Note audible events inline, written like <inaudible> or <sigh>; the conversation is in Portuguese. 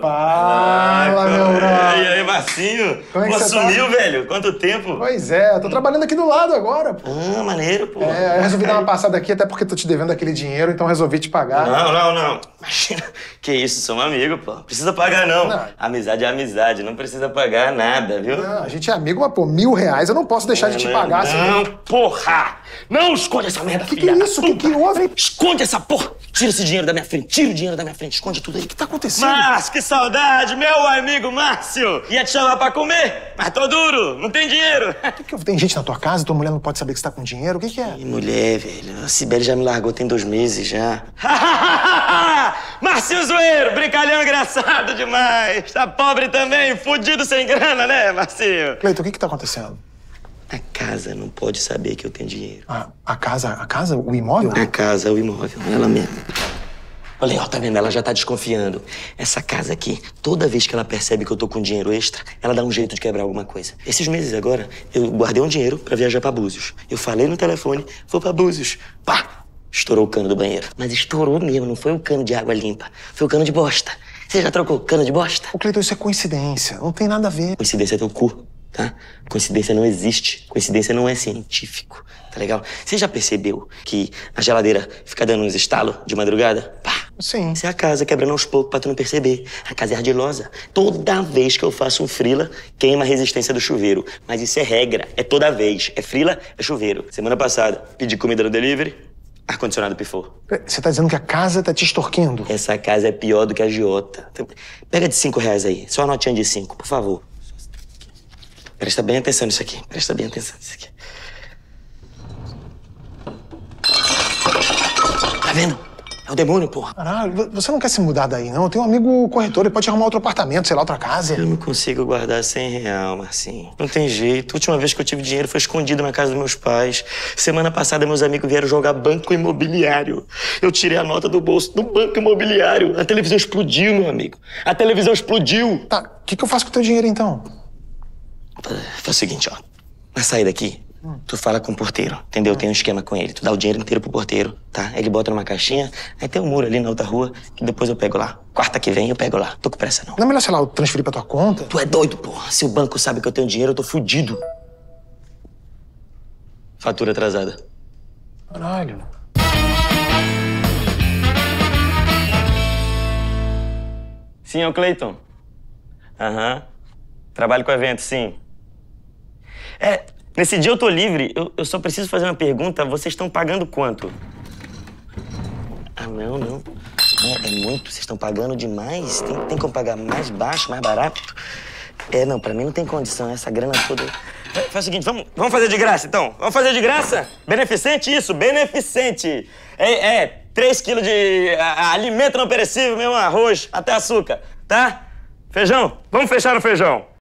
Fala, Ah, meu E brother. aí, Marcinho? Como é que Pô, você tá? sumiu, velho? Quanto tempo? Pois é, tô trabalhando aqui do lado agora, pô. Ah, maneiro, pô. É, eu resolvi dar uma passada aqui, até porque tô te devendo aquele dinheiro, então resolvi te pagar. Não, não, não. Imagina. Que isso, sou um amigo, pô. Precisa pagar, não. Não. Amizade é amizade, não precisa pagar nada, viu? Não, a gente é amigo, mas, pô, mil reais eu não posso deixar de te Não, pagar assim. Não, porra! Não esconde essa merda, Que que filha é da isso? Que puta. que houve? Esconde essa porra! Tira esse dinheiro da minha frente, tira o dinheiro da minha frente, esconde tudo aí. O que tá acontecendo? Mas, que saudade, meu amigo Márcio! Ia te chamar pra comer, mas tô duro, não tem dinheiro. <laughs> Que que? Tem gente na tua casa, tua mulher não pode saber que você tá com dinheiro? O que que é? E mulher, velho, a Sibeli já me largou tem dois meses já. <laughs> Márcio Zoeiro, brincalhão engraçado demais. Tá pobre também, fudido sem grana, né, Marcinho? Cleiton, o que que tá acontecendo? A casa não pode saber que eu tenho dinheiro. A, a casa, a casa, o imóvel? A casa, o imóvel, ela mesma. Olha, ó, tá vendo? Ela já tá desconfiando. Essa casa aqui, toda vez que ela percebe que eu tô com dinheiro extra, ela dá um jeito de quebrar alguma coisa. Esses meses agora, eu guardei um dinheiro pra viajar pra Búzios. Eu falei no telefone, vou pra Búzios. Pá! Estourou o cano do banheiro. Mas estourou mesmo, não foi o cano de água limpa. Foi o cano de bosta. Você já trocou cano de bosta? Ô, Cleiton, isso é coincidência. Não tem nada a ver. Coincidência é teu cu, tá? Coincidência não existe. Coincidência não é científico, tá legal? Você já percebeu que a geladeira fica dando uns estalos de madrugada? Sim. Isso é a casa quebrando aos poucos pra tu não perceber. A casa é ardilosa. Toda vez que eu faço um frila, queima a resistência do chuveiro. Mas isso é regra. É toda vez. É frila, é chuveiro. Semana passada, pedi comida no delivery, ar-condicionado pifou. Você tá dizendo que a casa tá te extorquindo? Essa casa é pior do que a agiota. Pega de cinco reais aí. Só uma notinha de cinco, por favor. Presta bem atenção nisso aqui. Presta bem atenção nisso aqui. Tá vendo? É o demônio, porra. Caralho, vo- você não quer se mudar daí, não? Eu tenho um amigo corretor, ele pode te arrumar outro apartamento, sei lá, outra casa. Eu não consigo guardar 100 real, Marcinho. Não tem jeito. A última vez que eu tive dinheiro foi escondido na casa dos meus pais. Semana passada, meus amigos vieram jogar banco imobiliário. Eu tirei a nota do bolso do banco imobiliário. A televisão explodiu, meu amigo. A televisão explodiu. Tá, o que, que eu faço com o teu dinheiro então? Faz o seguinte, ó. Na saída aqui, tu fala com o porteiro, entendeu? Tem um esquema com ele. Tu dá o dinheiro inteiro pro porteiro, tá? Ele bota numa caixinha, aí tem um muro ali na outra rua, que depois eu pego lá. Quarta que vem eu pego lá. Tô com pressa, não. Não é melhor, sei lá, eu transferir pra tua conta? Tu é doido, porra. Se o banco sabe que eu tenho dinheiro, eu tô fudido. Fatura atrasada. Caralho. Sim, é o Cleiton. Aham. Trabalho com evento, sim. É, nesse dia eu tô livre. Eu, eu só preciso fazer uma pergunta. Vocês estão pagando quanto? Ah, não, não. É, é muito. Vocês estão pagando demais. Tem, tem como pagar mais baixo, mais barato? É, não, pra mim não tem condição. Essa grana toda. Fa- Faz o seguinte, vamos, vamos fazer de graça, então. Vamos fazer de graça? Beneficente isso, beneficente. É, é 3 quilos de a- a- alimento não perecível, mesmo arroz, até açúcar, tá? Feijão, vamos fechar no feijão.